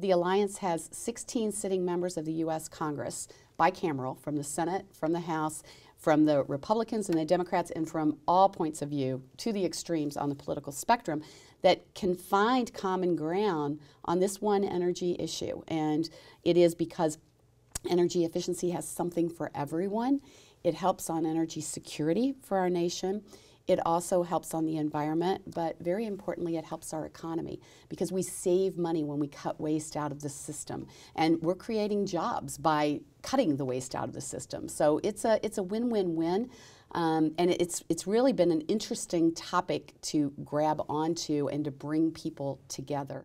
the Alliance has 16 sitting members of the U.S. Congress, bicameral, from the Senate, from the House, from the Republicans and the Democrats, and from all points of view to the extremes on the political spectrum that can find common ground on this one energy issue. And it is because energy efficiency has something for everyone. It helps on energy security for our nation. It also helps on the environment, but very importantly, it helps our economy because we save money when we cut waste out of the system. And we're creating jobs by cutting the waste out of the system. So it's a, it's a win-win-win. Um, and it's, it's really been an interesting topic to grab onto and to bring people together.